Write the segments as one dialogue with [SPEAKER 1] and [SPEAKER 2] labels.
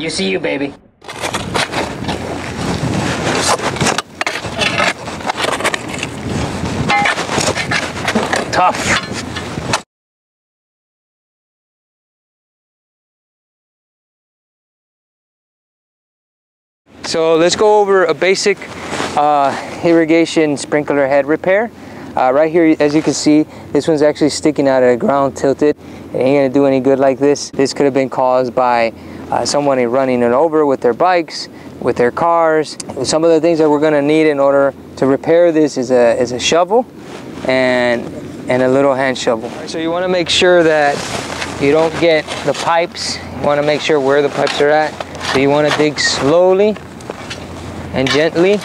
[SPEAKER 1] You see you, baby. Tough. So let's go over a basic uh, irrigation sprinkler head repair. Uh, right here, as you can see, this one's actually sticking out of the ground tilted. It ain't gonna do any good like this. This could have been caused by uh, someone running it over with their bikes, with their cars. Some of the things that we're gonna need in order to repair this is a, is a shovel and, and a little hand shovel. So you wanna make sure that you don't get the pipes. You wanna make sure where the pipes are at. So you wanna dig slowly and gently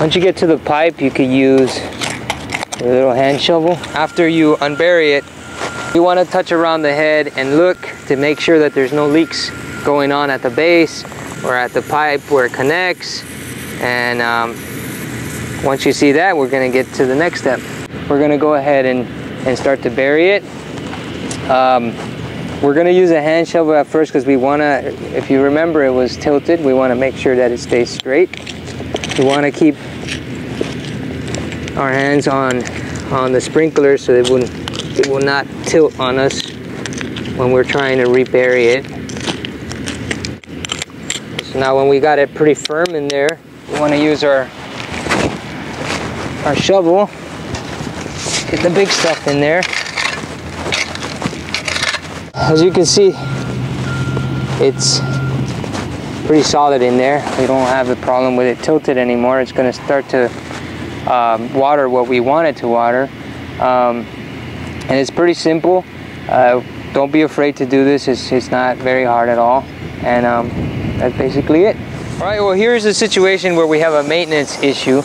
[SPEAKER 1] Once you get to the pipe, you could use your little hand shovel. After you unbury it, you want to touch around the head and look to make sure that there's no leaks going on at the base or at the pipe where it connects. And um, once you see that, we're going to get to the next step. We're going to go ahead and, and start to bury it. Um, we're going to use a hand shovel at first because we want to, if you remember, it was tilted. We want to make sure that it stays straight. We want to keep our hands on on the sprinkler so it will it will not tilt on us when we're trying to rebury it. So now when we got it pretty firm in there, we want to use our our shovel, get the big stuff in there. As you can see, it's pretty solid in there. We don't have a problem with it tilted anymore. It's going to start to um, water what we want it to water. Um, and it's pretty simple. Uh, don't be afraid to do this. It's, it's not very hard at all. And um, that's basically it. All right, well, here's a situation where we have a maintenance issue.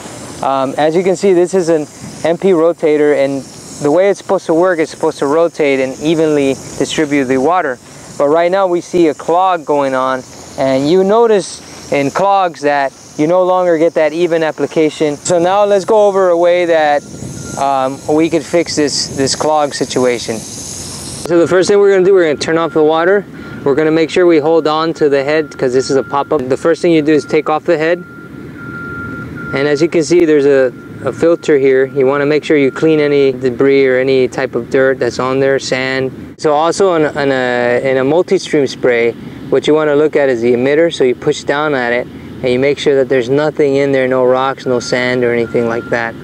[SPEAKER 1] Um, as you can see, this is an MP rotator and the way it's supposed to work is supposed to rotate and evenly distribute the water. But right now we see a clog going on and you notice in clogs that you no longer get that even application. So now let's go over a way that um, we could fix this, this clog situation. So the first thing we're gonna do, we're gonna turn off the water. We're gonna make sure we hold on to the head because this is a pop-up. The first thing you do is take off the head. And as you can see, there's a, a filter here. You wanna make sure you clean any debris or any type of dirt that's on there, sand. So also in, in a, in a multi-stream spray, what you want to look at is the emitter, so you push down at it and you make sure that there's nothing in there, no rocks, no sand or anything like that.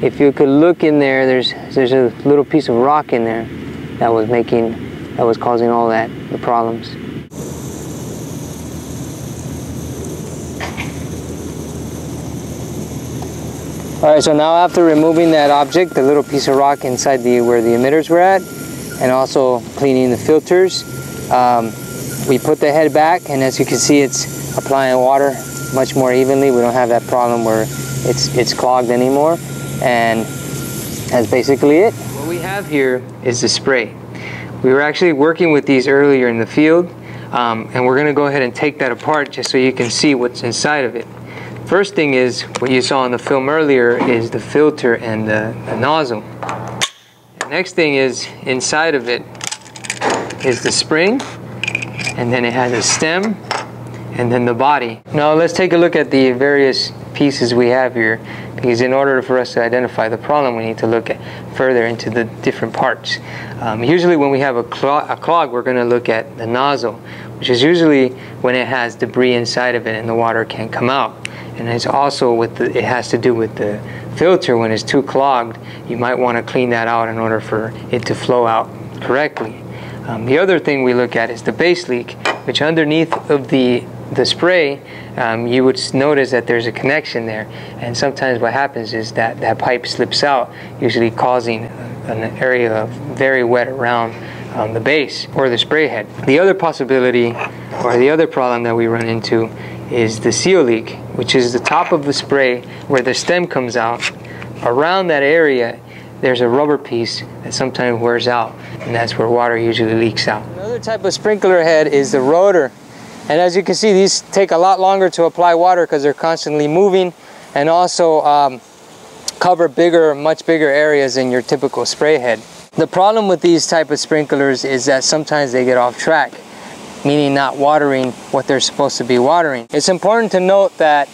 [SPEAKER 1] If you could look in there, there's there's a little piece of rock in there that was making, that was causing all that, the problems. All right, so now after removing that object, the little piece of rock inside the where the emitters were at, and also cleaning the filters, um, we put the head back and as you can see it's applying water much more evenly. We don't have that problem where it's, it's clogged anymore and that's basically it. What we have here is the spray. We were actually working with these earlier in the field um, and we're going to go ahead and take that apart just so you can see what's inside of it. First thing is, what you saw in the film earlier is the filter and the, the nozzle. The next thing is, inside of it is the spring and then it has a stem and then the body. Now let's take a look at the various pieces we have here because in order for us to identify the problem we need to look further into the different parts. Um, usually when we have a, clog, a clog we're going to look at the nozzle which is usually when it has debris inside of it and the water can't come out. And it's also with the, it has to do with the filter when it's too clogged you might want to clean that out in order for it to flow out correctly. Um, the other thing we look at is the base leak, which underneath of the the spray, um, you would notice that there's a connection there. And sometimes what happens is that that pipe slips out, usually causing an area of very wet around um, the base or the spray head. The other possibility or the other problem that we run into is the seal leak, which is the top of the spray where the stem comes out. Around that area, there's a rubber piece that sometimes wears out, and that's where water usually leaks out. Another type of sprinkler head is the rotor. And as you can see, these take a lot longer to apply water because they're constantly moving and also um, cover bigger, much bigger areas than your typical spray head. The problem with these type of sprinklers is that sometimes they get off track, meaning not watering what they're supposed to be watering. It's important to note that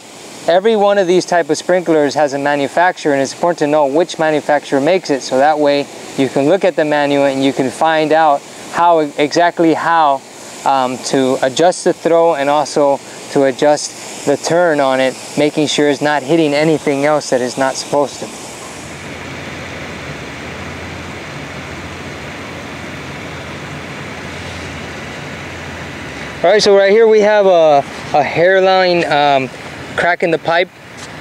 [SPEAKER 1] every one of these type of sprinklers has a manufacturer and it's important to know which manufacturer makes it so that way you can look at the manual and you can find out how exactly how um, to adjust the throw and also to adjust the turn on it making sure it's not hitting anything else that is not supposed to. All right, so right here we have a, a hairline um, crack in the pipe.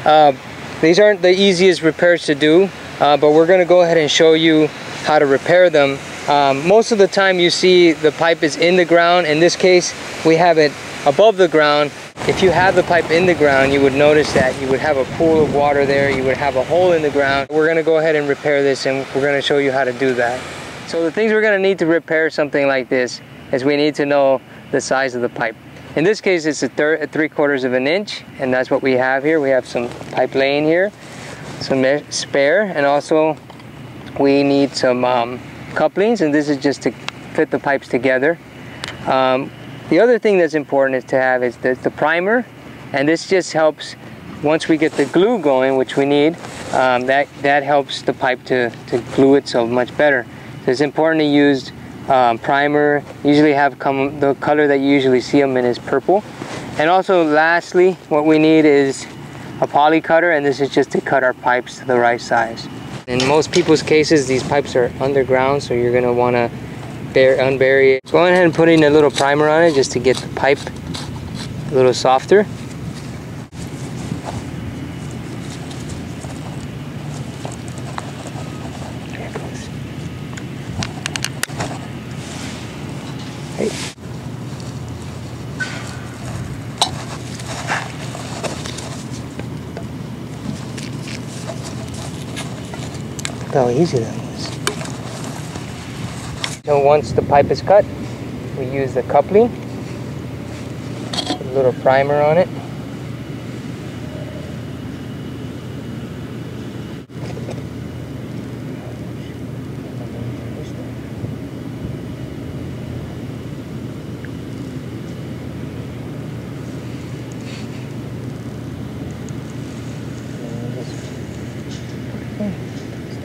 [SPEAKER 1] Uh, these aren't the easiest repairs to do, uh, but we're gonna go ahead and show you how to repair them. Um, most of the time you see the pipe is in the ground. In this case, we have it above the ground. If you have the pipe in the ground, you would notice that you would have a pool of water there. You would have a hole in the ground. We're gonna go ahead and repair this and we're gonna show you how to do that. So the things we're gonna need to repair something like this is we need to know the size of the pipe. In this case, it's a, third, three quarters of an inch, and that's what we have here. We have some pipe laying here, some spare, and also we need some um, couplings, and this is just to fit the pipes together. Um, the other thing that's important is to have is the, the primer, and this just helps once we get the glue going, which we need, um, that, that helps the pipe to, to glue itself much better. So it's important to use um, primer. Usually have come, the color that you usually see them in is purple. And also lastly, what we need is a poly cutter and this is just to cut our pipes to the right size. In most people's cases, these pipes are underground, so you're gonna wanna bear, unbury it. So ahead and putting a little primer on it just to get the pipe a little softer. How easy that was. So once the pipe is cut, we use the coupling, a little primer on it.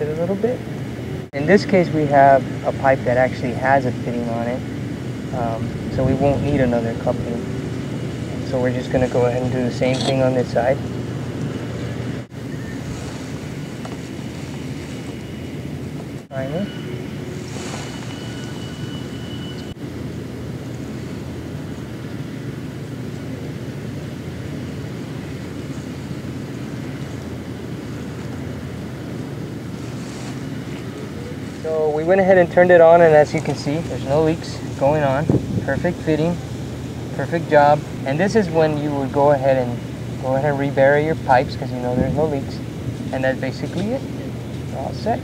[SPEAKER 1] it a little bit. In this case, we have a pipe that actually has a fitting on it, um, so we won't need another coupling. So we're just going to go ahead and do the same thing on this side. Primer. So we went ahead and turned it on and as you can see, there's no leaks going on. Perfect fitting, perfect job. And this is when you would go ahead and go ahead and rebury your pipes because you know there's no leaks. And that's basically it. All set.